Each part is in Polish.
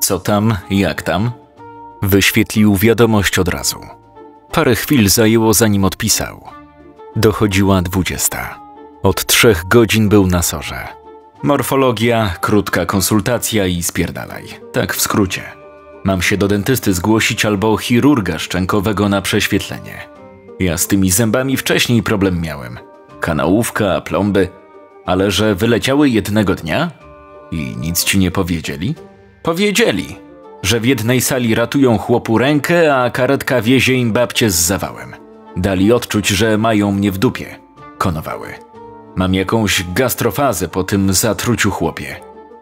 Co tam, jak tam? Wyświetlił wiadomość od razu. Parę chwil zajęło, zanim odpisał. Dochodziła dwudziesta. Od trzech godzin był na sorze. Morfologia, krótka konsultacja i spierdalaj. Tak w skrócie. Mam się do dentysty zgłosić albo chirurga szczękowego na prześwietlenie. Ja z tymi zębami wcześniej problem miałem. Kanałówka, plomby. Ale że wyleciały jednego dnia? I nic ci nie powiedzieli? Powiedzieli, że w jednej sali ratują chłopu rękę, a karetka wiezie im babcie z zawałem. Dali odczuć, że mają mnie w dupie. Konowały. Mam jakąś gastrofazę po tym zatruciu chłopie.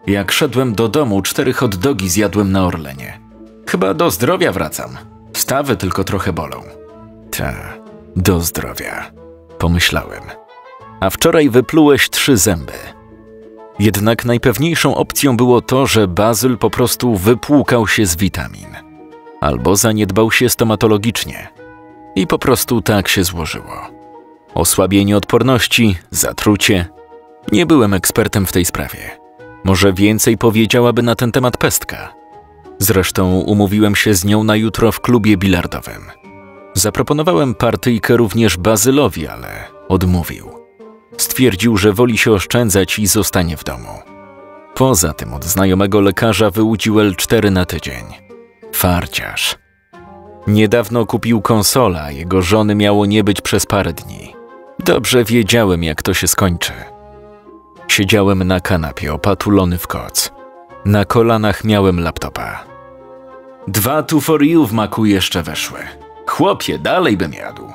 Jak szedłem do domu, cztery hot dogi zjadłem na Orlenie. Chyba do zdrowia wracam. Stawy tylko trochę bolą. Ta, do zdrowia. Pomyślałem. A wczoraj wyplułeś trzy zęby. Jednak najpewniejszą opcją było to, że Bazyl po prostu wypłukał się z witamin. Albo zaniedbał się stomatologicznie. I po prostu tak się złożyło. Osłabienie odporności, zatrucie. Nie byłem ekspertem w tej sprawie. Może więcej powiedziałaby na ten temat pestka. Zresztą umówiłem się z nią na jutro w klubie bilardowym. Zaproponowałem partyjkę również Bazylowi, ale odmówił. Stwierdził, że woli się oszczędzać i zostanie w domu. Poza tym od znajomego lekarza wyłudził L4 na tydzień. Farciarz. Niedawno kupił konsola, jego żony miało nie być przez parę dni. Dobrze wiedziałem, jak to się skończy. Siedziałem na kanapie opatulony w koc. Na kolanach miałem laptopa. Dwa tu for you w maku jeszcze weszły. Chłopie, dalej bym jadł.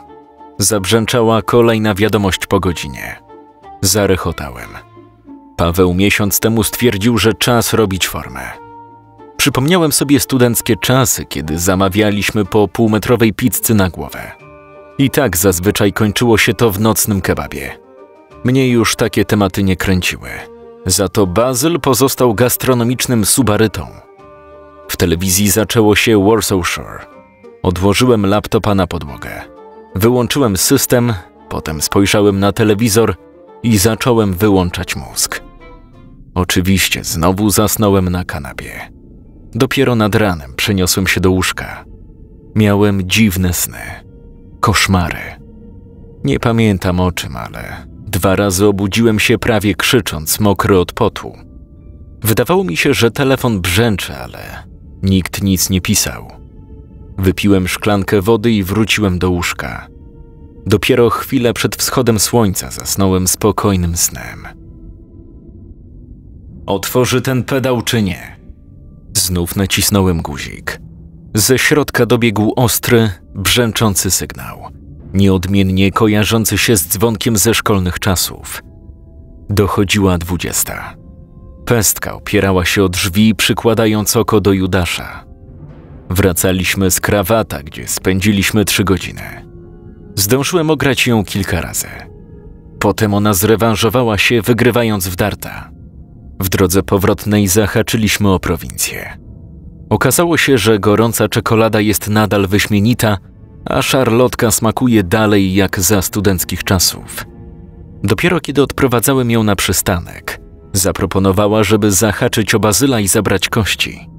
Zabrzęczała kolejna wiadomość po godzinie. Zarechotałem. Paweł miesiąc temu stwierdził, że czas robić formę. Przypomniałem sobie studenckie czasy, kiedy zamawialiśmy po półmetrowej pizzy na głowę. I tak zazwyczaj kończyło się to w nocnym kebabie. Mnie już takie tematy nie kręciły. Za to Bazyl pozostał gastronomicznym subarytą. W telewizji zaczęło się Warsaw Shore. Odłożyłem laptopa na podłogę. Wyłączyłem system, potem spojrzałem na telewizor i zacząłem wyłączać mózg. Oczywiście znowu zasnąłem na kanapie. Dopiero nad ranem przeniosłem się do łóżka. Miałem dziwne sny, koszmary. Nie pamiętam o czym, ale dwa razy obudziłem się prawie krzycząc, mokry od potu. Wydawało mi się, że telefon brzęczy, ale nikt nic nie pisał. Wypiłem szklankę wody i wróciłem do łóżka. Dopiero chwilę przed wschodem słońca zasnąłem spokojnym snem. Otworzy ten pedał czy nie? Znów nacisnąłem guzik. Ze środka dobiegł ostry, brzęczący sygnał, nieodmiennie kojarzący się z dzwonkiem ze szkolnych czasów. Dochodziła dwudziesta. Pestka opierała się o drzwi, przykładając oko do Judasza. Wracaliśmy z krawata, gdzie spędziliśmy trzy godziny. Zdążyłem ograć ją kilka razy. Potem ona zrewanżowała się, wygrywając w darta. W drodze powrotnej zahaczyliśmy o prowincję. Okazało się, że gorąca czekolada jest nadal wyśmienita, a szarlotka smakuje dalej jak za studenckich czasów. Dopiero kiedy odprowadzałem ją na przystanek, zaproponowała, żeby zahaczyć o bazyla i zabrać kości.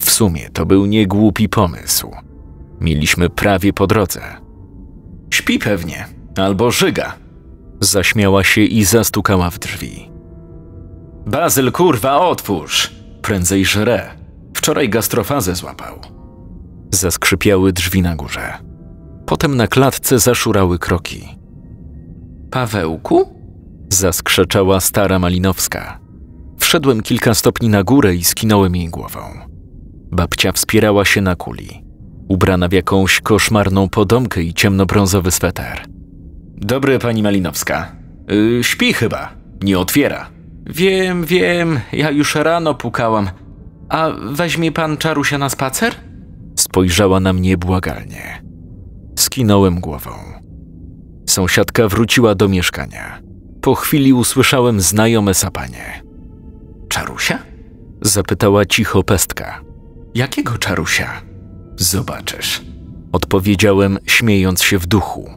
W sumie to był niegłupi pomysł. Mieliśmy prawie po drodze. Śpi pewnie, albo żyga. Zaśmiała się i zastukała w drzwi. Bazyl, kurwa, otwórz! Prędzej żre. Wczoraj gastrofazę złapał. Zaskrzypiały drzwi na górze. Potem na klatce zaszurały kroki. Pawełku? Zaskrzeczała stara Malinowska. Wszedłem kilka stopni na górę i skinąłem jej głową. Babcia wspierała się na kuli, ubrana w jakąś koszmarną podomkę i ciemnobrązowy sweter. Dobry, pani Malinowska. Yy, śpi chyba. Nie otwiera. Wiem, wiem, ja już rano pukałam. A weźmie pan czarusia na spacer? Spojrzała na mnie błagalnie. Skinąłem głową. Sąsiadka wróciła do mieszkania. Po chwili usłyszałem znajome sapanie. Czarusia? Zapytała cicho pestka. Jakiego czarusia? Zobaczysz. Odpowiedziałem, śmiejąc się w duchu.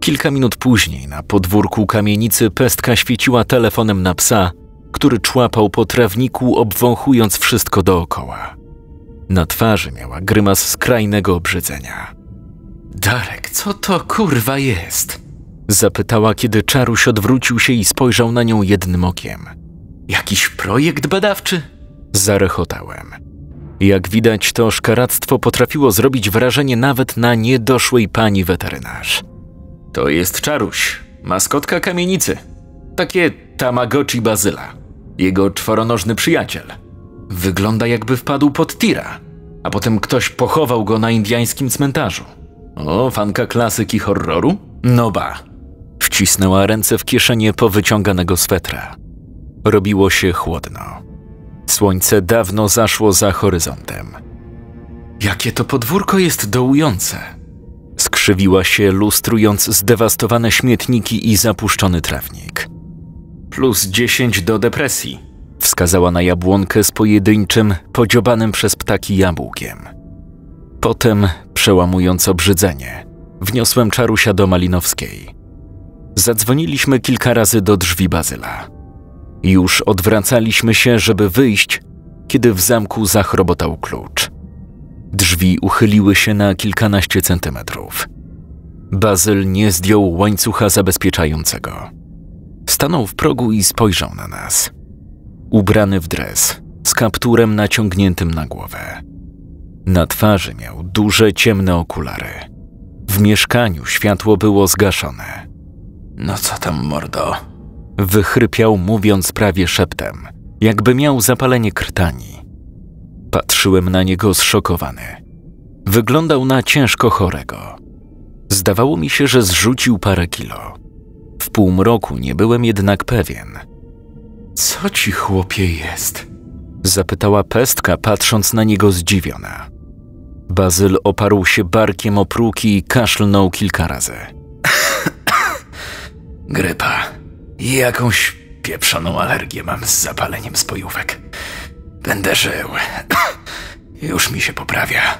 Kilka minut później na podwórku kamienicy pestka świeciła telefonem na psa, który człapał po trawniku, obwąchując wszystko dookoła. Na twarzy miała grymas skrajnego obrzydzenia. Darek, co to kurwa jest? Zapytała, kiedy Czaruś odwrócił się i spojrzał na nią jednym okiem. Jakiś projekt badawczy? Zarechotałem. Jak widać, to szkaractwo potrafiło zrobić wrażenie nawet na niedoszłej pani weterynarz. To jest Czaruś, maskotka kamienicy. Takie Tamagotchi Bazyla. Jego czworonożny przyjaciel. Wygląda jakby wpadł pod tira, a potem ktoś pochował go na indiańskim cmentarzu. O, fanka klasyki horroru? No ba. Wcisnęła ręce w kieszenie powyciąganego swetra. Robiło się chłodno. Słońce dawno zaszło za horyzontem. Jakie to podwórko jest dołujące. Skrzywiła się, lustrując zdewastowane śmietniki i zapuszczony trawnik. Plus dziesięć do depresji, wskazała na jabłonkę z pojedynczym, podziobanym przez ptaki jabłkiem. Potem, przełamując obrzydzenie, wniosłem czarusia do Malinowskiej. Zadzwoniliśmy kilka razy do drzwi Bazyla. Już odwracaliśmy się, żeby wyjść, kiedy w zamku zachrobotał klucz. Drzwi uchyliły się na kilkanaście centymetrów. Bazyl nie zdjął łańcucha zabezpieczającego. Stanął w progu i spojrzał na nas. Ubrany w dres, z kapturem naciągniętym na głowę. Na twarzy miał duże ciemne okulary. W mieszkaniu światło było zgaszone. No co tam, mordo? Wychrypiał, mówiąc prawie szeptem, jakby miał zapalenie krtani. Patrzyłem na niego zszokowany. Wyglądał na ciężko chorego. Zdawało mi się, że zrzucił parę kilo. W półmroku nie byłem jednak pewien. Co ci chłopie jest? Zapytała pestka, patrząc na niego zdziwiona. Bazyl oparł się barkiem o próki i kaszlnął kilka razy. Grypa. Jakąś pieprzoną alergię mam z zapaleniem spojówek. Będę żył. Już mi się poprawia.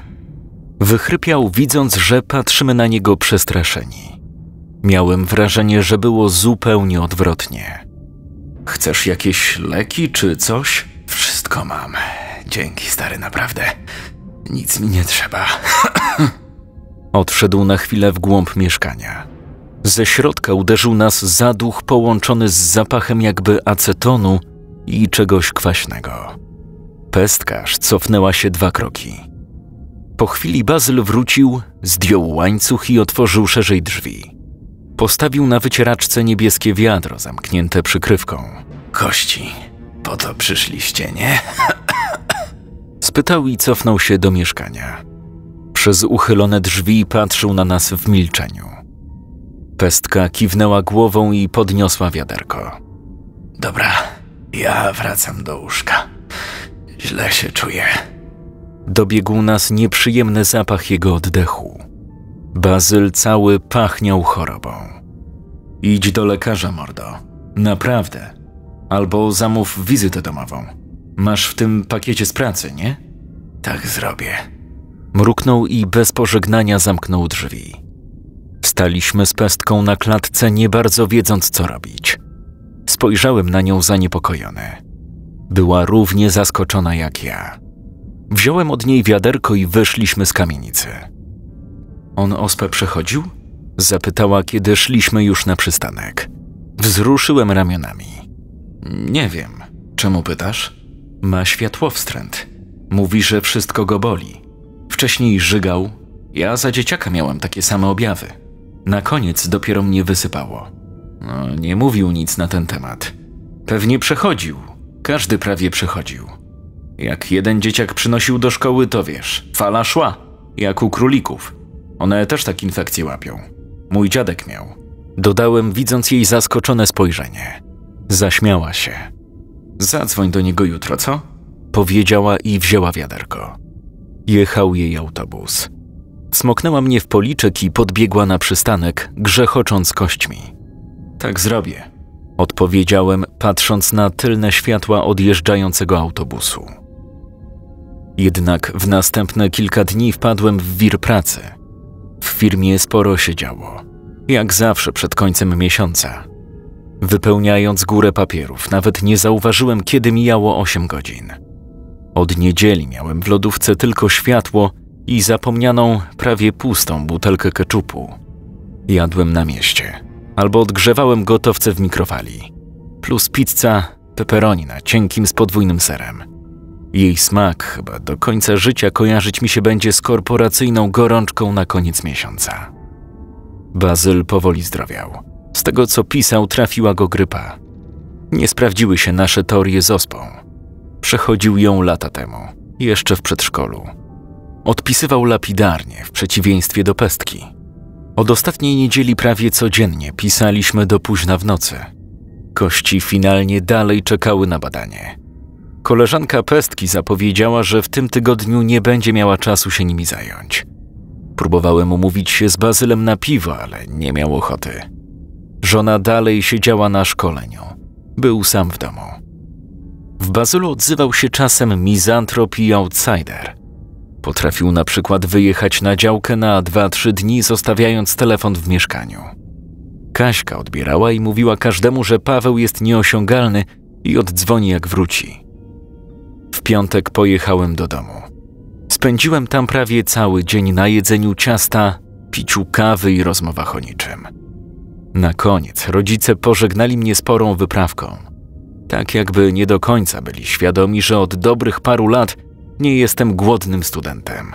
Wychrypiał, widząc, że patrzymy na niego przestraszeni. Miałem wrażenie, że było zupełnie odwrotnie. Chcesz jakieś leki czy coś? Wszystko mam. Dzięki, stary, naprawdę. Nic mi nie trzeba. Odszedł na chwilę w głąb mieszkania. Ze środka uderzył nas zaduch połączony z zapachem jakby acetonu i czegoś kwaśnego. Pestkarz cofnęła się dwa kroki. Po chwili Bazyl wrócił, zdjął łańcuch i otworzył szerzej drzwi. Postawił na wycieraczce niebieskie wiadro zamknięte przykrywką. Kości, po to przyszliście, nie? Spytał i cofnął się do mieszkania. Przez uchylone drzwi patrzył na nas w milczeniu. Pestka kiwnęła głową i podniosła wiaderko. Dobra, ja wracam do łóżka. Źle się czuję. Dobiegł nas nieprzyjemny zapach jego oddechu. Bazyl cały pachniał chorobą. Idź do lekarza, mordo. Naprawdę. Albo zamów wizytę domową. Masz w tym pakiecie z pracy, nie? Tak zrobię. Mruknął i bez pożegnania zamknął drzwi. Staliśmy z pestką na klatce, nie bardzo wiedząc, co robić. Spojrzałem na nią zaniepokojony. Była równie zaskoczona jak ja. Wziąłem od niej wiaderko i wyszliśmy z kamienicy. On ospę przechodził? Zapytała, kiedy szliśmy już na przystanek. Wzruszyłem ramionami. Nie wiem. Czemu pytasz? Ma światłowstręt. Mówi, że wszystko go boli. Wcześniej żygał. Ja za dzieciaka miałem takie same objawy. Na koniec dopiero mnie wysypało. No, nie mówił nic na ten temat. Pewnie przechodził. Każdy prawie przechodził. Jak jeden dzieciak przynosił do szkoły, to wiesz, fala szła, jak u królików. One też tak infekcje łapią. Mój dziadek miał. Dodałem, widząc jej zaskoczone spojrzenie. Zaśmiała się. Zadzwoń do niego jutro, co? Powiedziała i wzięła wiaderko. Jechał jej autobus. Smoknęła mnie w policzek i podbiegła na przystanek, grzechocząc kośćmi. Tak zrobię, odpowiedziałem, patrząc na tylne światła odjeżdżającego autobusu. Jednak w następne kilka dni wpadłem w wir pracy. W firmie sporo się działo, jak zawsze przed końcem miesiąca. Wypełniając górę papierów, nawet nie zauważyłem, kiedy mijało 8 godzin. Od niedzieli miałem w lodówce tylko światło i zapomnianą, prawie pustą butelkę keczupu. Jadłem na mieście, albo odgrzewałem gotowce w mikrofali, plus pizza, pepperoni na cienkim z podwójnym serem. Jej smak chyba do końca życia kojarzyć mi się będzie z korporacyjną gorączką na koniec miesiąca. Bazyl powoli zdrowiał. Z tego co pisał, trafiła go grypa. Nie sprawdziły się nasze teorie z ospą. Przechodził ją lata temu, jeszcze w przedszkolu. Odpisywał lapidarnie, w przeciwieństwie do pestki. Od ostatniej niedzieli prawie codziennie pisaliśmy do późna w nocy. Kości finalnie dalej czekały na badanie. Koleżanka pestki zapowiedziała, że w tym tygodniu nie będzie miała czasu się nimi zająć. Próbowałem umówić się z Bazylem na piwo, ale nie miał ochoty. Żona dalej siedziała na szkoleniu. Był sam w domu. W Bazylu odzywał się czasem mizantrop i outsider. Potrafił na przykład wyjechać na działkę na 2-3 dni, zostawiając telefon w mieszkaniu. Kaśka odbierała i mówiła każdemu, że Paweł jest nieosiągalny i oddzwoni jak wróci. W piątek pojechałem do domu. Spędziłem tam prawie cały dzień na jedzeniu ciasta, piciu kawy i rozmowach o niczym. Na koniec rodzice pożegnali mnie sporą wyprawką. Tak jakby nie do końca byli świadomi, że od dobrych paru lat nie jestem głodnym studentem.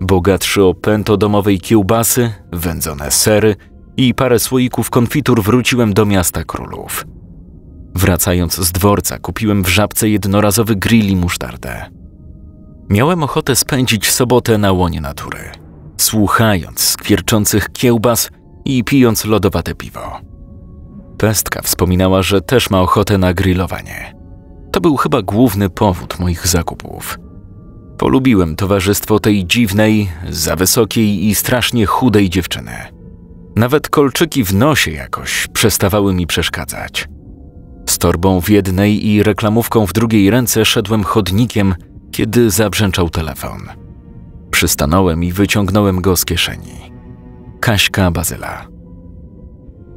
Bogatszy o pęto domowej kiełbasy, wędzone sery i parę słoików konfitur wróciłem do miasta królów. Wracając z dworca, kupiłem w żabce jednorazowy grill i musztardę. Miałem ochotę spędzić sobotę na łonie natury, słuchając skwierczących kiełbas i pijąc lodowate piwo. Pestka wspominała, że też ma ochotę na grillowanie. To był chyba główny powód moich zakupów. Polubiłem towarzystwo tej dziwnej, za wysokiej i strasznie chudej dziewczyny. Nawet kolczyki w nosie jakoś przestawały mi przeszkadzać. Z torbą w jednej i reklamówką w drugiej ręce szedłem chodnikiem, kiedy zabrzęczał telefon. Przystanąłem i wyciągnąłem go z kieszeni. Kaśka Bazyla.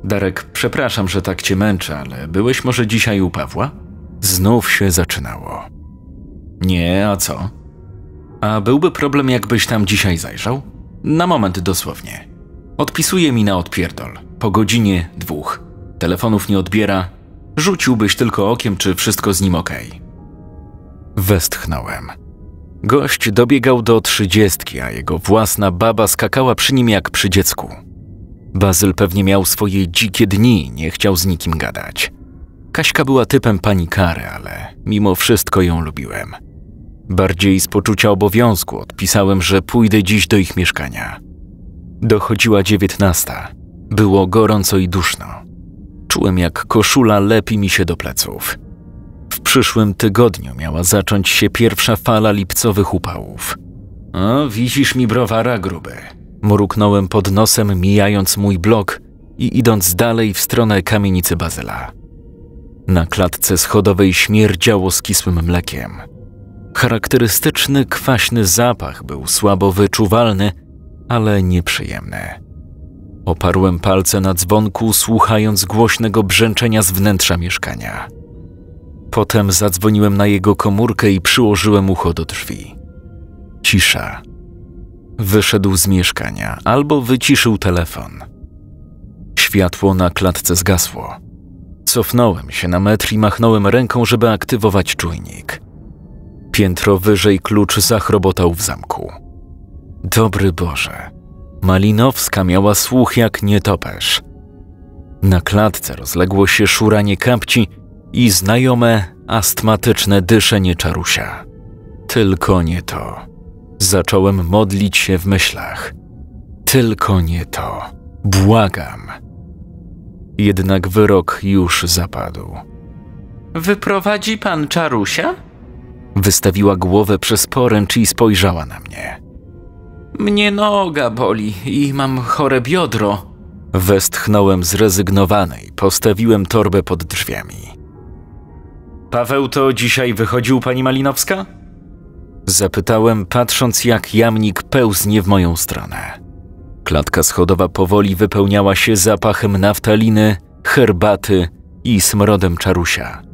Darek, przepraszam, że tak cię męczę, ale byłeś może dzisiaj u Pawła? Znów się zaczynało. Nie, a co? A byłby problem, jakbyś tam dzisiaj zajrzał? Na moment dosłownie. Odpisuje mi na odpierdol. Po godzinie dwóch. Telefonów nie odbiera. Rzuciłbyś tylko okiem, czy wszystko z nim. Okay. Westchnąłem. Gość dobiegał do trzydziestki, a jego własna baba skakała przy nim jak przy dziecku. Bazyl pewnie miał swoje dzikie dni, nie chciał z nikim gadać. Kaśka była typem panikary, ale mimo wszystko ją lubiłem. Bardziej z poczucia obowiązku odpisałem, że pójdę dziś do ich mieszkania. Dochodziła dziewiętnasta. Było gorąco i duszno. Czułem, jak koszula lepi mi się do pleców. W przyszłym tygodniu miała zacząć się pierwsza fala lipcowych upałów. O, widzisz mi browara gruby. Mruknąłem pod nosem, mijając mój blok i idąc dalej w stronę kamienicy Bazyla. Na klatce schodowej śmierdziało skisłym mlekiem. Charakterystyczny, kwaśny zapach był słabo wyczuwalny, ale nieprzyjemny. Oparłem palce na dzwonku, słuchając głośnego brzęczenia z wnętrza mieszkania. Potem zadzwoniłem na jego komórkę i przyłożyłem ucho do drzwi. Cisza. Wyszedł z mieszkania albo wyciszył telefon. Światło na klatce zgasło. Cofnąłem się na metr i machnąłem ręką, żeby aktywować czujnik. Piętro wyżej klucz zachrobotał w zamku. Dobry Boże. Malinowska miała słuch jak nietoperz. Na klatce rozległo się szuranie kapci i znajome, astmatyczne dyszenie czarusia. Tylko nie to. Zacząłem modlić się w myślach. Tylko nie to. Błagam. Jednak wyrok już zapadł. Wyprowadzi pan czarusia? Wystawiła głowę przez poręcz i spojrzała na mnie. Mnie noga boli i mam chore biodro. Westchnąłem zrezygnowany i postawiłem torbę pod drzwiami. Paweł to dzisiaj wychodził pani Malinowska? Zapytałem, patrząc jak jamnik pełznie w moją stronę. Klatka schodowa powoli wypełniała się zapachem naftaliny, herbaty i smrodem czarusia.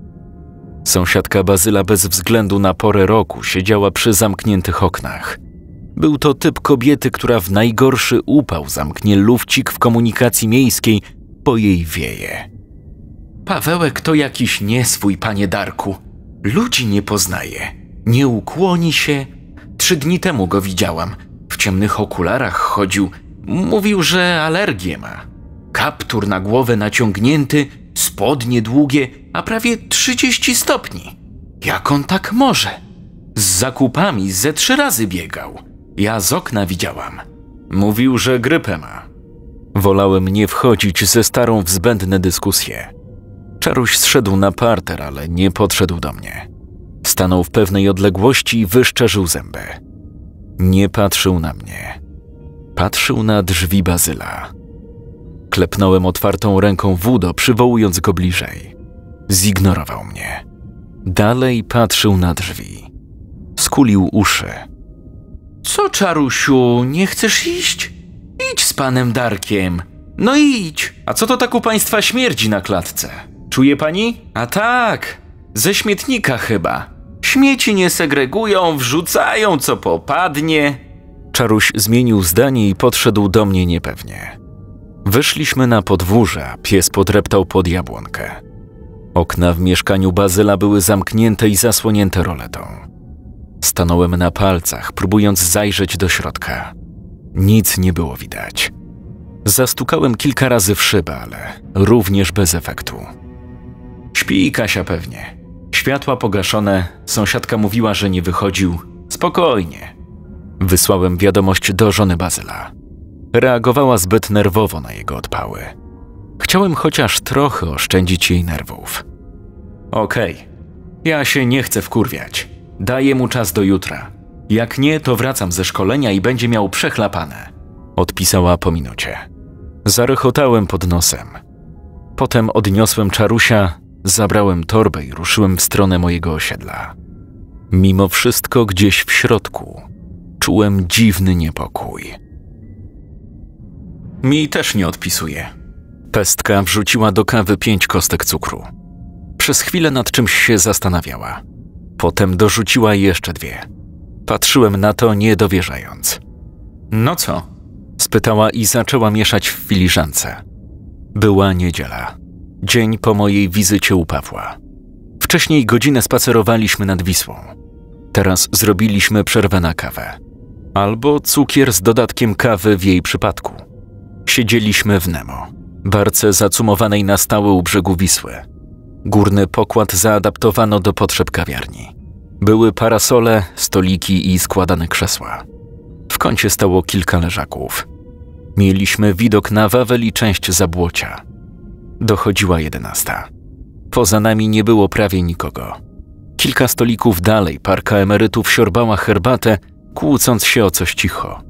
Sąsiadka Bazyla bez względu na porę roku siedziała przy zamkniętych oknach. Był to typ kobiety, która w najgorszy upał zamknie lufcik w komunikacji miejskiej, bo jej wieje. Pawełek to jakiś nieswój, panie Darku. Ludzi nie poznaje. Nie ukłoni się. Trzy dni temu go widziałam. W ciemnych okularach chodził. Mówił, że alergię ma. Kaptur na głowę naciągnięty, spodnie długie, a prawie 30 stopni. Jak on tak może? Z zakupami ze trzy razy biegał. Ja z okna widziałam. Mówił, że grypę ma. Wolałem nie wchodzić ze starą w zbędne dyskusje. Czaruś zszedł na parter, ale nie podszedł do mnie. Stanął w pewnej odległości i wyszczerzył zęby. Nie patrzył na mnie. Patrzył na drzwi Bazyla. Klepnąłem otwartą ręką Wudo, przywołując go bliżej. Zignorował mnie. Dalej patrzył na drzwi. Skulił uszy. Co, czarusiu, nie chcesz iść? Idź z panem Darkiem. No idź. A co to tak u państwa śmierdzi na klatce? Czuje pani? A tak, ze śmietnika chyba. Śmieci nie segregują, wrzucają co popadnie. Czaruś zmienił zdanie i podszedł do mnie niepewnie. Wyszliśmy na podwórze, pies podreptał pod jabłonkę. Okna w mieszkaniu Bazyla były zamknięte i zasłonięte roletą. Stanąłem na palcach, próbując zajrzeć do środka. Nic nie było widać. Zastukałem kilka razy w szybę, ale również bez efektu. Śpi Kasia pewnie. Światła pogaszone, sąsiadka mówiła, że nie wychodził. Spokojnie. Wysłałem wiadomość do żony Bazyla. Reagowała zbyt nerwowo na jego odpały. Chciałem chociaż trochę oszczędzić jej nerwów. Okej, ja się nie chcę wkurwiać. Daję mu czas do jutra. Jak nie, to wracam ze szkolenia i będzie miał przechlapane. Odpisała po minucie. Zarechotałem pod nosem. Potem odniosłem czarusia, zabrałem torbę i ruszyłem w stronę mojego osiedla. Mimo wszystko gdzieś w środku czułem dziwny niepokój. Mi też nie odpisuje. Pestka wrzuciła do kawy pięć kostek cukru. Przez chwilę nad czymś się zastanawiała. Potem dorzuciła jeszcze dwie. Patrzyłem na to, nie dowierzając. No co? spytała i zaczęła mieszać w filiżance. Była niedziela. Dzień po mojej wizycie u Pawła. Wcześniej godzinę spacerowaliśmy nad Wisłą. Teraz zrobiliśmy przerwę na kawę. Albo cukier z dodatkiem kawy w jej przypadku. Siedzieliśmy w Nemo, barce zacumowanej na stałe u brzegu Wisły. Górny pokład zaadaptowano do potrzeb kawiarni. Były parasole, stoliki i składane krzesła. W kącie stało kilka leżaków. Mieliśmy widok na Wawel i część zabłocia. Dochodziła jedenasta. Poza nami nie było prawie nikogo. Kilka stolików dalej parka emerytów siorbała herbatę, kłócąc się o coś cicho.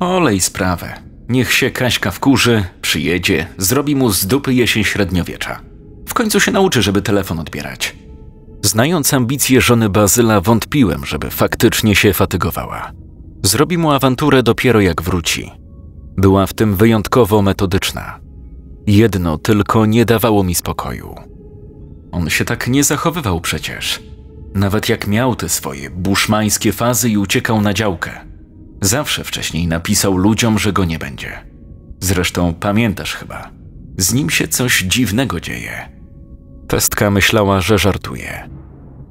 Olej sprawę. Niech się Kaśka wkurzy, przyjedzie, zrobi mu z dupy jesień średniowiecza. W końcu się nauczy, żeby telefon odbierać. Znając ambicje żony Bazyla, wątpiłem, żeby faktycznie się fatygowała. Zrobi mu awanturę dopiero jak wróci. Była w tym wyjątkowo metodyczna. Jedno tylko nie dawało mi spokoju. On się tak nie zachowywał przecież. Nawet jak miał te swoje buszmańskie fazy i uciekał na działkę. Zawsze wcześniej napisał ludziom, że go nie będzie. Zresztą pamiętasz chyba. Z nim się coś dziwnego dzieje. Pestka myślała, że żartuje.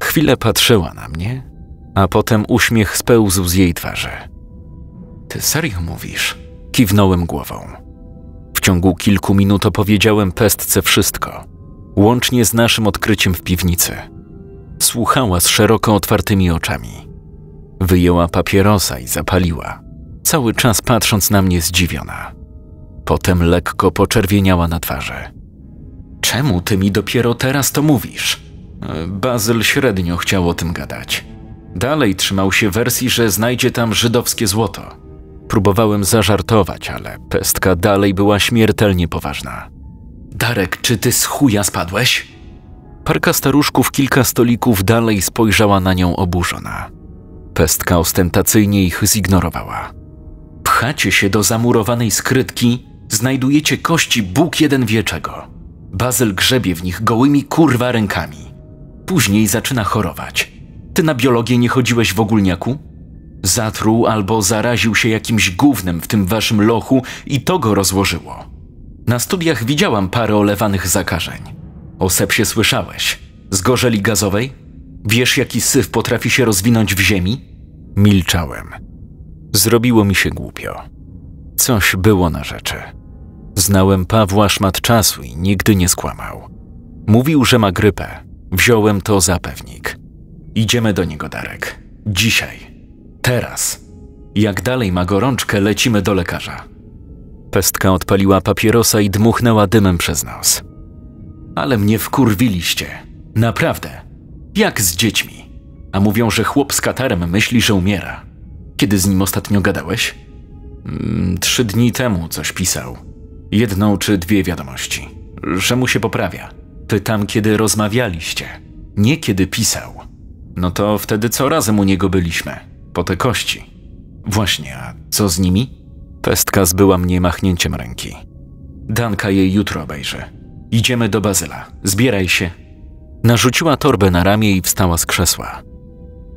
Chwilę patrzyła na mnie, a potem uśmiech spełzł z jej twarzy. Ty serio mówisz? Kiwnąłem głową. W ciągu kilku minut opowiedziałem pestce wszystko, łącznie z naszym odkryciem w piwnicy. Słuchała z szeroko otwartymi oczami. Wyjęła papierosa i zapaliła, cały czas patrząc na mnie zdziwiona. Potem lekko poczerwieniała na twarzy. Czemu ty mi dopiero teraz to mówisz? Bazyl średnio chciał o tym gadać. Dalej trzymał się wersji, że znajdzie tam żydowskie złoto. Próbowałem zażartować, ale pestka dalej była śmiertelnie poważna. Darek, czy ty z chuja spadłeś? Parka staruszków kilka stolików dalej spojrzała na nią oburzona. Pestka ostentacyjnie ich zignorowała. Pchacie się do zamurowanej skrytki, znajdujecie kości Bóg jeden wie czego. Bazyl grzebie w nich gołymi kurwa rękami. Później zaczyna chorować. Ty na biologię nie chodziłeś w ogólniaku? Zatruł albo zaraził się jakimś gównem w tym waszym lochu i to go rozłożyło. Na studiach widziałam parę olewanych zakażeń. O sepsie słyszałeś. Zgorzeli gazowej? Wiesz, jaki syf potrafi się rozwinąć w ziemi? Milczałem. Zrobiło mi się głupio. Coś było na rzeczy. Znałem Pawła szmat czasu i nigdy nie skłamał. Mówił, że ma grypę. Wziąłem to za pewnik. Idziemy do niego, Darek. Dzisiaj. Teraz. Jak dalej ma gorączkę, lecimy do lekarza. Pestka odpaliła papierosa i dmuchnęła dymem przez nos. Ale mnie wkurwiliście. Naprawdę. Jak z dziećmi. A mówią, że chłop z katarem myśli, że umiera. Kiedy z nim ostatnio gadałeś? Mm, trzy dni temu coś pisał. Jedną czy dwie wiadomości. Że mu się poprawia. Pytam, kiedy rozmawialiście. Nie kiedy pisał. No to wtedy co razem u niego byliśmy. Po te kości. Właśnie, a co z nimi? Pestka zbyła mnie machnięciem ręki. Danka jej jutro obejrzy. Idziemy do Bazyla. Zbieraj się. Narzuciła torbę na ramię i wstała z krzesła.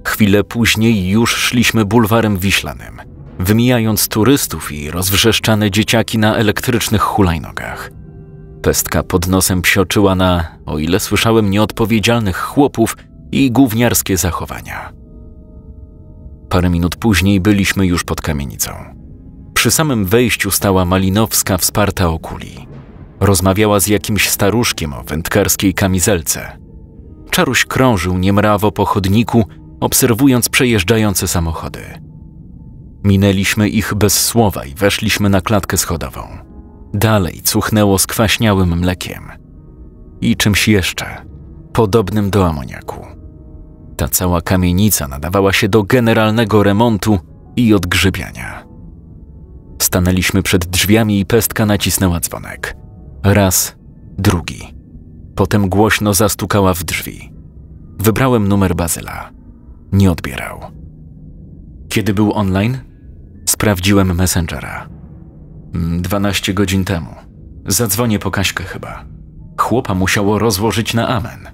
Chwilę później już szliśmy bulwarem wiślanym, wymijając turystów i rozwrzeszczane dzieciaki na elektrycznych hulajnogach. Pestka pod nosem psioczyła na, o ile słyszałem, nieodpowiedzialnych chłopów i gówniarskie zachowania. Parę minut później byliśmy już pod kamienicą. Przy samym wejściu stała Malinowska wsparta o kuli. Rozmawiała z jakimś staruszkiem o wędkarskiej kamizelce. Czaruś krążył niemrawo po chodniku, obserwując przejeżdżające samochody. Minęliśmy ich bez słowa i weszliśmy na klatkę schodową. Dalej cuchnęło skwaśniałym mlekiem. I czymś jeszcze, podobnym do amoniaku. Ta cała kamienica nadawała się do generalnego remontu i odgrzybiania. Stanęliśmy przed drzwiami i pestka nacisnęła dzwonek. Raz, drugi. Potem głośno zastukała w drzwi. Wybrałem numer Bazyla. Nie odbierał. Kiedy był online? Sprawdziłem Messengera. 12 godzin temu. Zadzwonię po Kaśkę chyba. Chłopa musiało rozłożyć na amen.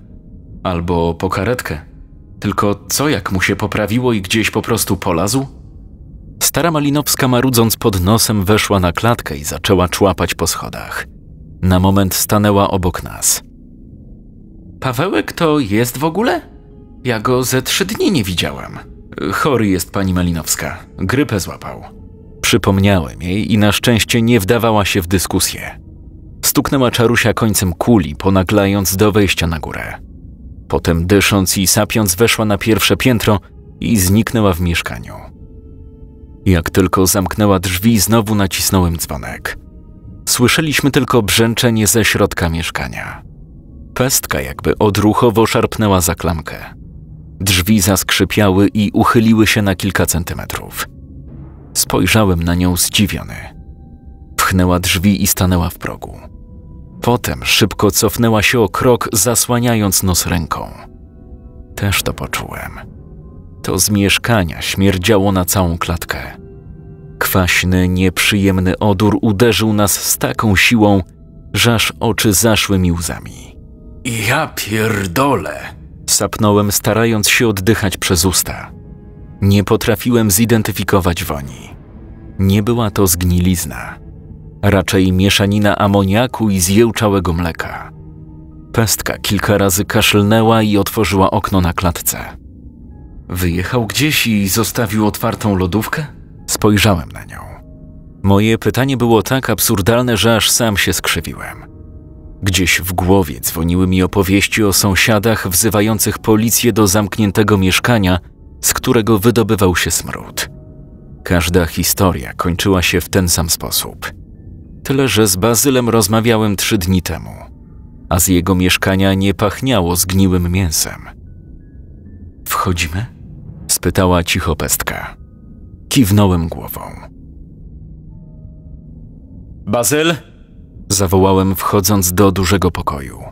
Albo po karetkę. Tylko co jak mu się poprawiło i gdzieś po prostu polazł? Stara Malinowska marudząc pod nosem weszła na klatkę i zaczęła człapać po schodach. Na moment stanęła obok nas. Pawełek to jest w ogóle? Ja go ze trzy dni nie widziałam. Chory jest pani Malinowska. Grypę złapał. Przypomniałem jej i na szczęście nie wdawała się w dyskusję. Stuknęła czarusia końcem kuli, ponaglając do wejścia na górę. Potem dysząc i sapiąc weszła na pierwsze piętro i zniknęła w mieszkaniu. Jak tylko zamknęła drzwi, znowu nacisnąłem dzwonek. Słyszeliśmy tylko brzęczenie ze środka mieszkania. Pestka jakby odruchowo szarpnęła za klamkę. Drzwi zaskrzypiały i uchyliły się na kilka centymetrów. Spojrzałem na nią zdziwiony. Pchnęła drzwi i stanęła w progu. Potem szybko cofnęła się o krok, zasłaniając nos ręką. Też to poczułem. To z mieszkania śmierdziało na całą klatkę. Kwaśny, nieprzyjemny odór uderzył nas z taką siłą, że aż oczy zaszły mi łzami. Ja pierdolę! Sapnąłem, starając się oddychać przez usta. Nie potrafiłem zidentyfikować woni. Nie była to zgnilizna raczej mieszanina amoniaku i zjełczałego mleka. Pestka kilka razy kaszlnęła i otworzyła okno na klatce. Wyjechał gdzieś i zostawił otwartą lodówkę? Spojrzałem na nią. Moje pytanie było tak absurdalne, że aż sam się skrzywiłem. Gdzieś w głowie dzwoniły mi opowieści o sąsiadach wzywających policję do zamkniętego mieszkania, z którego wydobywał się smród. Każda historia kończyła się w ten sam sposób. Tyle, że z Bazylem rozmawiałem trzy dni temu, a z jego mieszkania nie pachniało zgniłym mięsem. Wchodzimy? spytała cicho pestka. Kiwnąłem głową. Bazyl? Zawołałem, wchodząc do dużego pokoju.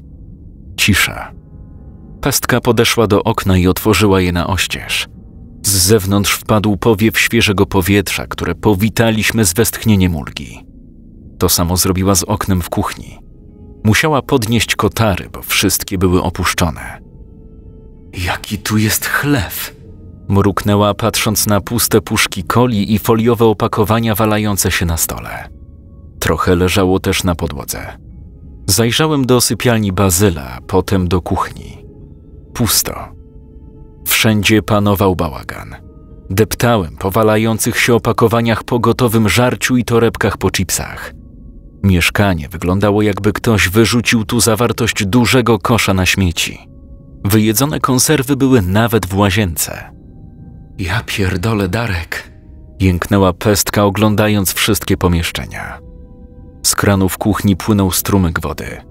Cisza. Pestka podeszła do okna i otworzyła je na oścież. Z zewnątrz wpadł powiew świeżego powietrza, które powitaliśmy z westchnieniem ulgi. To samo zrobiła z oknem w kuchni. Musiała podnieść kotary, bo wszystkie były opuszczone. Jaki tu jest chlew? Mruknęła, patrząc na puste puszki coli i foliowe opakowania walające się na stole. Trochę leżało też na podłodze. Zajrzałem do sypialni Bazyla, potem do kuchni. Pusto. Wszędzie panował bałagan. Deptałem po walających się opakowaniach po gotowym żarciu i torebkach po chipsach. Mieszkanie wyglądało jakby ktoś wyrzucił tu zawartość dużego kosza na śmieci. Wyjedzone konserwy były nawet w łazience. Ja pierdolę, Darek. Jęknęła pestka, oglądając wszystkie pomieszczenia. Z kranu w kuchni płynął strumyk wody.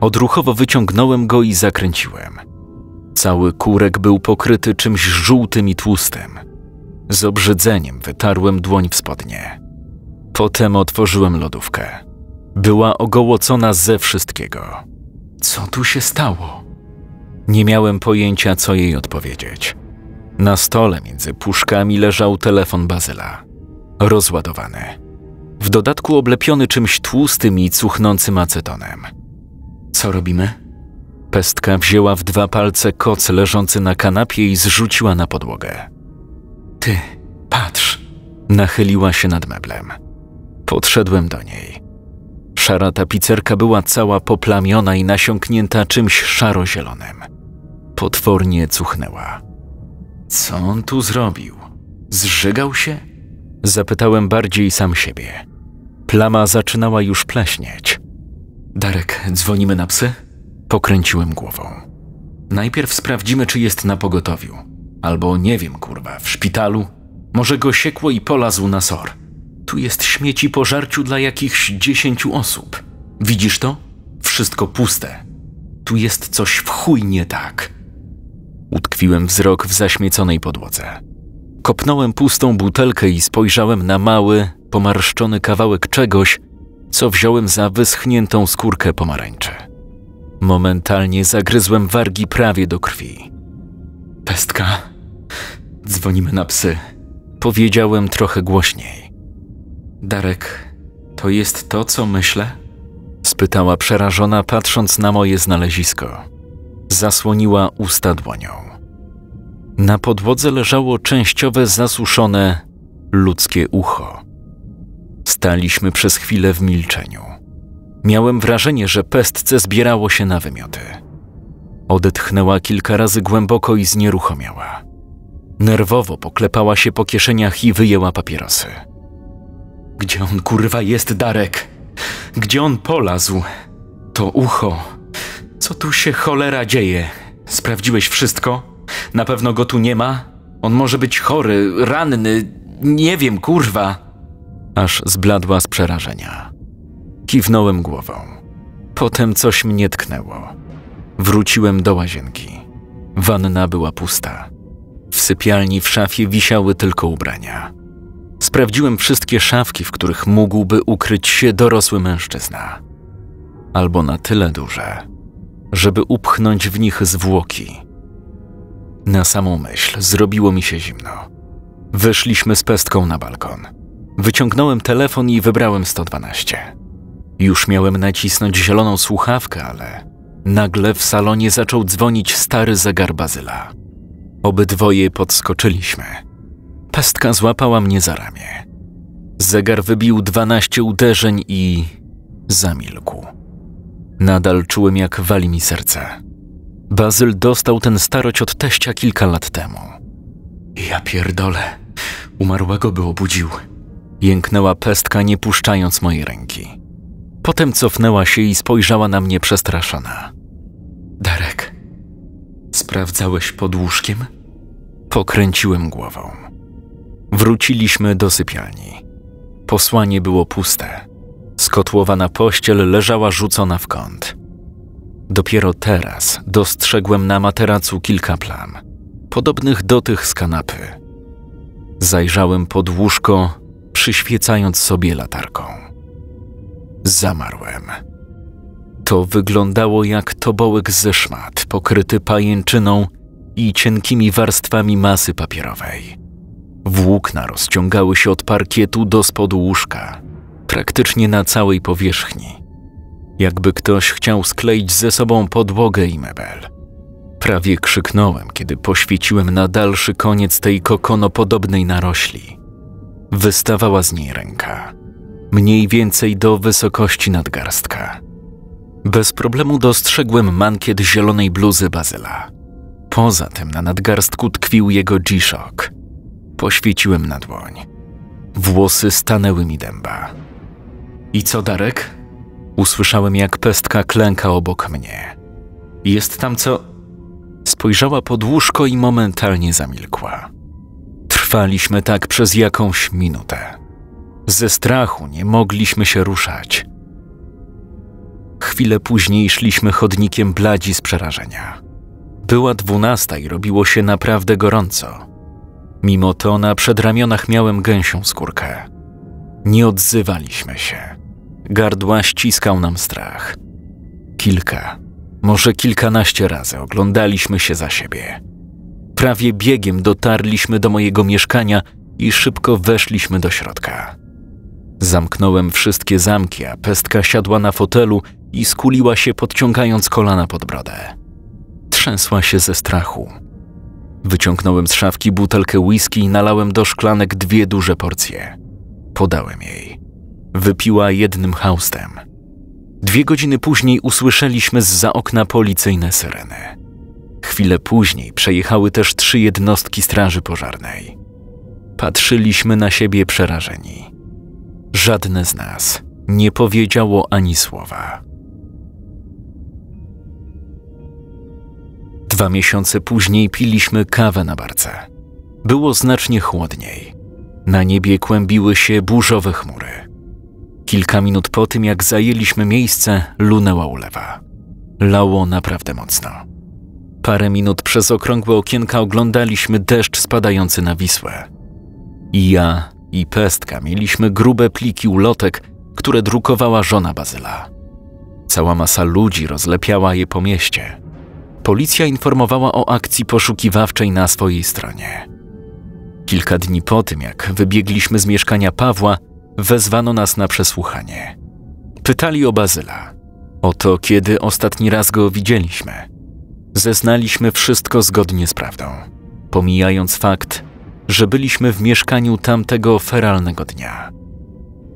Odruchowo wyciągnąłem go i zakręciłem. Cały kurek był pokryty czymś żółtym i tłustym. Z obrzydzeniem wytarłem dłoń w spodnie. Potem otworzyłem lodówkę. Była ogołocona ze wszystkiego. Co tu się stało? Nie miałem pojęcia, co jej odpowiedzieć. Na stole między puszkami leżał telefon Bazyla. Rozładowany. W dodatku oblepiony czymś tłustym i cuchnącym acetonem. Co robimy? Pestka wzięła w dwa palce koc leżący na kanapie i zrzuciła na podłogę. Ty, patrz. Nachyliła się nad meblem. Podszedłem do niej. Szara tapicerka była cała poplamiona i nasiąknięta czymś szaro-zielonym. Potwornie cuchnęła. Co on tu zrobił? Zżygał się? Zapytałem bardziej sam siebie. Plama zaczynała już pleśnieć. Darek, dzwonimy na psy? Pokręciłem głową. Najpierw sprawdzimy, czy jest na pogotowiu. Albo nie wiem, kurwa, w szpitalu. Może go siekło i polazł na sor. Tu jest śmieci po żarciu dla jakichś dziesięciu osób. Widzisz to? Wszystko puste. Tu jest coś w chuj nie tak. Utkwiłem wzrok w zaśmieconej podłodze. Kopnąłem pustą butelkę i spojrzałem na mały, pomarszczony kawałek czegoś, co wziąłem za wyschniętą skórkę pomarańczy. Momentalnie zagryzłem wargi prawie do krwi. Pestka, dzwonimy na psy. Powiedziałem trochę głośniej. Darek, to jest to, co myślę? Spytała przerażona, patrząc na moje znalezisko. Zasłoniła usta dłonią. Na podłodze leżało częściowe zasuszone ludzkie ucho. Staliśmy przez chwilę w milczeniu. Miałem wrażenie, że pestce zbierało się na wymioty. Odetchnęła kilka razy głęboko i znieruchomiała. Nerwowo poklepała się po kieszeniach i wyjęła papierosy. Gdzie on kurwa jest, Darek? Gdzie on polazł? To ucho. Co tu się cholera dzieje? Sprawdziłeś wszystko? Na pewno go tu nie ma? On może być chory, ranny, nie wiem, kurwa. Aż zbladła z przerażenia. Kiwnąłem głową. Potem coś mnie tknęło. Wróciłem do łazienki. Wanna była pusta. W sypialni w szafie wisiały tylko ubrania. Sprawdziłem wszystkie szafki, w których mógłby ukryć się dorosły mężczyzna. Albo na tyle duże, żeby upchnąć w nich zwłoki. Na samą myśl zrobiło mi się zimno. Wyszliśmy z pestką na balkon. Wyciągnąłem telefon i wybrałem 112. Już miałem nacisnąć zieloną słuchawkę, ale nagle w salonie zaczął dzwonić stary zegar Bazyla. Obydwoje podskoczyliśmy. Pestka złapała mnie za ramię. Zegar wybił 12 uderzeń i zamilkł. Nadal czułem, jak wali mi serce. Bazyl dostał ten staroć od teścia kilka lat temu. Ja pierdolę. Umarłego by obudził. Jęknęła pestka, nie puszczając mojej ręki. Potem cofnęła się i spojrzała na mnie przestraszona. Darek, sprawdzałeś pod łóżkiem? Pokręciłem głową. Wróciliśmy do sypialni. Posłanie było puste. Skotłowana pościel leżała rzucona w kąt. Dopiero teraz dostrzegłem na materacu kilka plam, podobnych do tych z kanapy. Zajrzałem pod łóżko, przyświecając sobie latarką. Zamarłem. To wyglądało jak tobołek ze szmat, pokryty pajęczyną i cienkimi warstwami masy papierowej. Włókna rozciągały się od parkietu do spodu łóżka, praktycznie na całej powierzchni. jakby ktoś chciał skleić ze sobą podłogę i mebel. Prawie krzyknąłem, kiedy poświeciłem na dalszy koniec tej kokonopodobnej narośli. Wystawała z niej ręka, mniej więcej do wysokości nadgarstka. Bez problemu dostrzegłem mankiet zielonej bluzy Bazyla. Poza tym na nadgarstku tkwił jego G-Shock. Poświeciłem na dłoń. Włosy stanęły mi dęba. I co, Darek? Usłyszałem, jak pestka klęka obok mnie. Jest tam co. Spojrzała pod łóżko i momentalnie zamilkła. Trwaliśmy tak przez jakąś minutę. Ze strachu nie mogliśmy się ruszać. Chwilę później szliśmy chodnikiem bladzi z przerażenia. Była dwunasta i robiło się naprawdę gorąco. Mimo to na przedramionach miałem gęsią skórkę. Nie odzywaliśmy się. Gardła ściskał nam strach. Kilka, może kilkanaście razy oglądaliśmy się za siebie. Prawie biegiem dotarliśmy do mojego mieszkania i szybko weszliśmy do środka. Zamknąłem wszystkie zamki, a pestka siadła na fotelu i skuliła się, podciągając kolana pod brodę. Trzęsła się ze strachu. Wyciągnąłem z szafki butelkę whisky i nalałem do szklanek dwie duże porcje. Podałem jej. Wypiła jednym haustem. Dwie godziny później usłyszeliśmy z za okna policyjne syreny. Chwilę później przejechały też trzy jednostki straży pożarnej. Patrzyliśmy na siebie przerażeni. Żadne z nas nie powiedziało ani słowa. Dwa miesiące później piliśmy kawę na barce. Było znacznie chłodniej. Na niebie kłębiły się burzowe chmury. Kilka minut po tym, jak zajęliśmy miejsce, lunęła ulewa. Lało naprawdę mocno. Parę minut przez okrągłe okienka oglądaliśmy deszcz spadający na Wisłę. I ja, i pestka mieliśmy grube pliki ulotek, które drukowała żona Bazyla. Cała masa ludzi rozlepiała je po mieście. Policja informowała o akcji poszukiwawczej na swojej stronie. Kilka dni po tym, jak wybiegliśmy z mieszkania Pawła, wezwano nas na przesłuchanie. Pytali o Bazyla, o to, kiedy ostatni raz go widzieliśmy. Zeznaliśmy wszystko zgodnie z prawdą, pomijając fakt, że byliśmy w mieszkaniu tamtego feralnego dnia.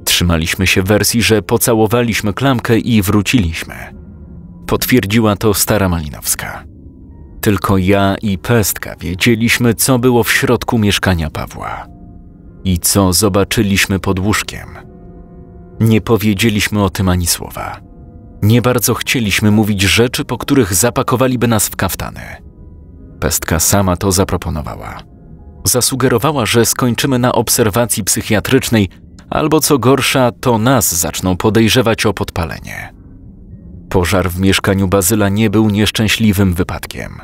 Trzymaliśmy się wersji, że pocałowaliśmy klamkę i wróciliśmy. Potwierdziła to stara Malinowska. Tylko ja i Pestka wiedzieliśmy, co było w środku mieszkania Pawła i co zobaczyliśmy pod łóżkiem. Nie powiedzieliśmy o tym ani słowa. Nie bardzo chcieliśmy mówić rzeczy, po których zapakowaliby nas w kaftany. Pestka sama to zaproponowała. Zasugerowała, że skończymy na obserwacji psychiatrycznej, albo co gorsza, to nas zaczną podejrzewać o podpalenie. Pożar w mieszkaniu Bazyla nie był nieszczęśliwym wypadkiem.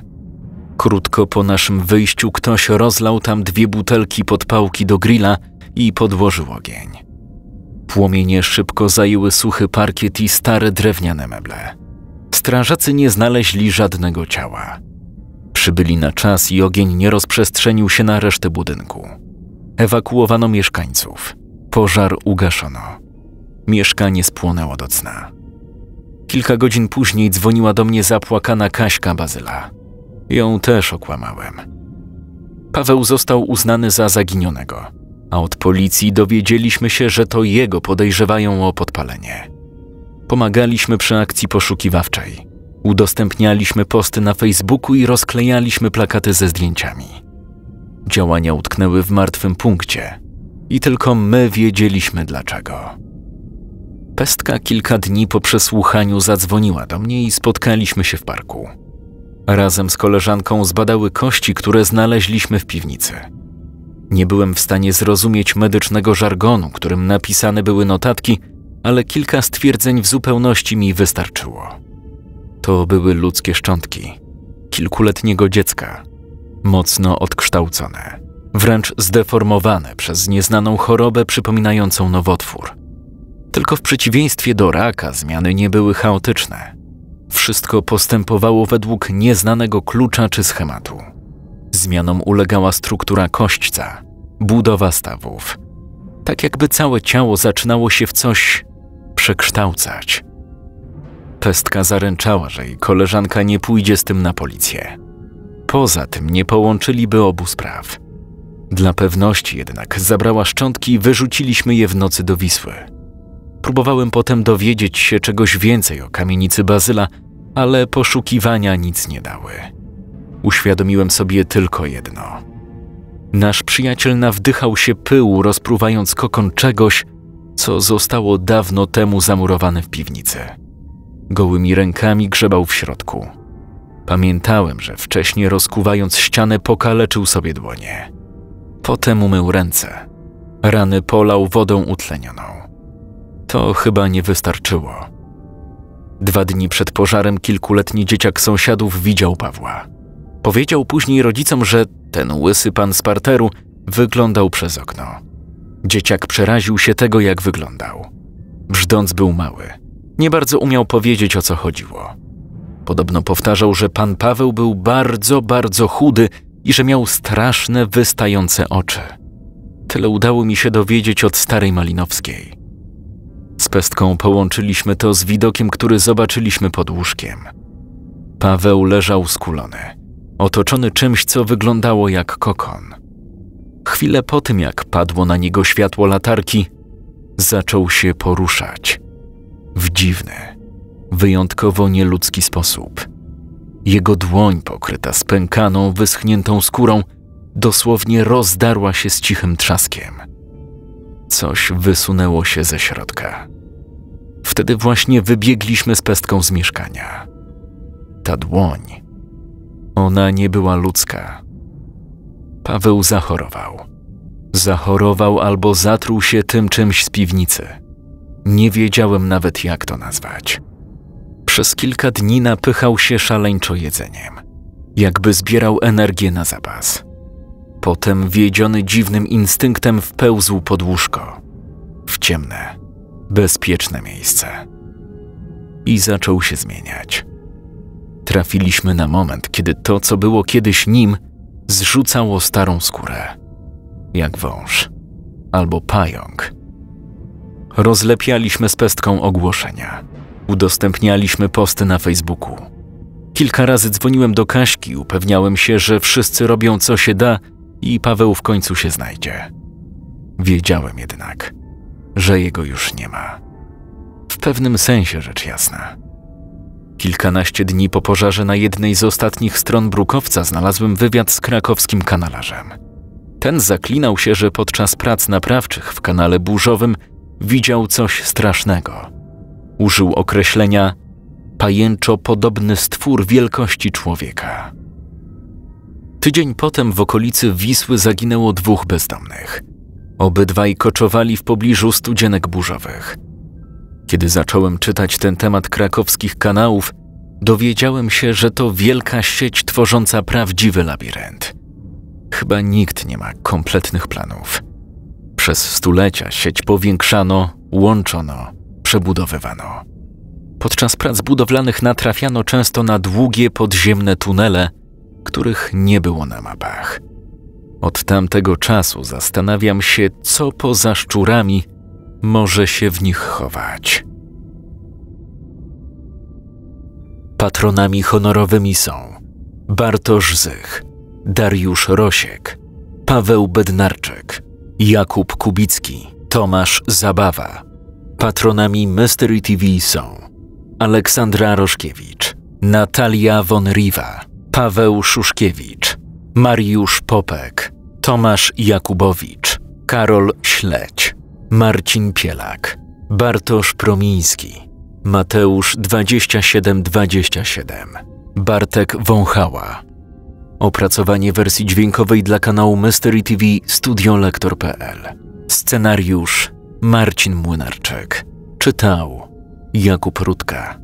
Krótko po naszym wyjściu ktoś rozlał tam dwie butelki podpałki do grilla i podłożył ogień. Płomienie szybko zajęły suchy parkiet i stare drewniane meble. Strażacy nie znaleźli żadnego ciała. Przybyli na czas i ogień nie rozprzestrzenił się na resztę budynku. Ewakuowano mieszkańców. Pożar ugaszono. Mieszkanie spłonęło do cna. Kilka godzin później dzwoniła do mnie zapłakana Kaśka Bazyla. Ją też okłamałem. Paweł został uznany za zaginionego, a od policji dowiedzieliśmy się, że to jego podejrzewają o podpalenie. Pomagaliśmy przy akcji poszukiwawczej. Udostępnialiśmy posty na Facebooku i rozklejaliśmy plakaty ze zdjęciami. Działania utknęły w martwym punkcie i tylko my wiedzieliśmy dlaczego. Pestka kilka dni po przesłuchaniu zadzwoniła do mnie i spotkaliśmy się w parku. Razem z koleżanką zbadały kości, które znaleźliśmy w piwnicy. Nie byłem w stanie zrozumieć medycznego żargonu, którym napisane były notatki, ale kilka stwierdzeń w zupełności mi wystarczyło. To były ludzkie szczątki kilkuletniego dziecka, mocno odkształcone, wręcz zdeformowane przez nieznaną chorobę przypominającą nowotwór. Tylko w przeciwieństwie do raka zmiany nie były chaotyczne. Wszystko postępowało według nieznanego klucza czy schematu. Zmianom ulegała struktura kośćca, budowa stawów. Tak jakby całe ciało zaczynało się w coś przekształcać. Pestka zaręczała, że jej koleżanka nie pójdzie z tym na policję. Poza tym nie połączyliby obu spraw. Dla pewności jednak zabrała szczątki i wyrzuciliśmy je w nocy do Wisły. Próbowałem potem dowiedzieć się czegoś więcej o kamienicy Bazyla, ale poszukiwania nic nie dały. Uświadomiłem sobie tylko jedno. Nasz przyjaciel nawdychał się pyłu, rozpruwając kokon czegoś, co zostało dawno temu zamurowane w piwnicy. Gołymi rękami grzebał w środku. Pamiętałem, że wcześniej rozkuwając ścianę pokaleczył sobie dłonie. Potem umył ręce. Rany polał wodą utlenioną. To chyba nie wystarczyło. Dwa dni przed pożarem kilkuletni dzieciak sąsiadów widział Pawła. Powiedział później rodzicom, że ten łysy pan z parteru wyglądał przez okno. Dzieciak przeraził się tego, jak wyglądał. Brzdąc był mały. Nie bardzo umiał powiedzieć, o co chodziło. Podobno powtarzał, że pan Paweł był bardzo, bardzo chudy i że miał straszne, wystające oczy. Tyle udało mi się dowiedzieć od starej Malinowskiej. Z pestką połączyliśmy to z widokiem, który zobaczyliśmy pod łóżkiem. Paweł leżał skulony, otoczony czymś, co wyglądało jak kokon. Chwilę po tym, jak padło na niego światło latarki, zaczął się poruszać. W dziwny, wyjątkowo nieludzki sposób. Jego dłoń pokryta spękaną, wyschniętą skórą dosłownie rozdarła się z cichym trzaskiem. Coś wysunęło się ze środka. Wtedy właśnie wybiegliśmy z pestką z mieszkania. Ta dłoń, ona nie była ludzka. Paweł zachorował. Zachorował albo zatruł się tym czymś z piwnicy. Nie wiedziałem nawet, jak to nazwać. Przez kilka dni napychał się szaleńczo jedzeniem, jakby zbierał energię na zapas. Potem, wiedziony dziwnym instynktem, wpełzł pod łóżko, w ciemne, bezpieczne miejsce. I zaczął się zmieniać. Trafiliśmy na moment, kiedy to, co było kiedyś nim, zrzucało starą skórę, jak wąż albo pająk. Rozlepialiśmy z pestką ogłoszenia. Udostępnialiśmy posty na Facebooku. Kilka razy dzwoniłem do Kaśki, upewniałem się, że wszyscy robią co się da i Paweł w końcu się znajdzie. Wiedziałem jednak, że jego już nie ma. W pewnym sensie rzecz jasna. Kilkanaście dni po pożarze na jednej z ostatnich stron Brukowca znalazłem wywiad z krakowskim kanalarzem. Ten zaklinał się, że podczas prac naprawczych w kanale burzowym widział coś strasznego. Użył określenia pajęczo podobny stwór wielkości człowieka. Tydzień potem w okolicy Wisły zaginęło dwóch bezdomnych. Obydwaj koczowali w pobliżu studzienek burzowych. Kiedy zacząłem czytać ten temat krakowskich kanałów, dowiedziałem się, że to wielka sieć tworząca prawdziwy labirynt. Chyba nikt nie ma kompletnych planów. Przez stulecia sieć powiększano, łączono, przebudowywano. Podczas prac budowlanych natrafiano często na długie podziemne tunele, których nie było na mapach. Od tamtego czasu zastanawiam się, co poza szczurami może się w nich chować. Patronami honorowymi są Bartosz Zych, Dariusz Rosiek, Paweł Bednarczyk, Jakub Kubicki, Tomasz Zabawa. Patronami Mystery TV są Aleksandra Roszkiewicz, Natalia von Riva, Paweł Szuszkiewicz, Mariusz Popek, Tomasz Jakubowicz, Karol Śledź, Marcin Pielak, Bartosz Promiński, Mateusz 2727, Bartek Wąchała. Opracowanie wersji dźwiękowej dla kanału Mystery TV studiolektor.pl. Scenariusz Marcin Młynarczyk. Czytał Jakub Rutka.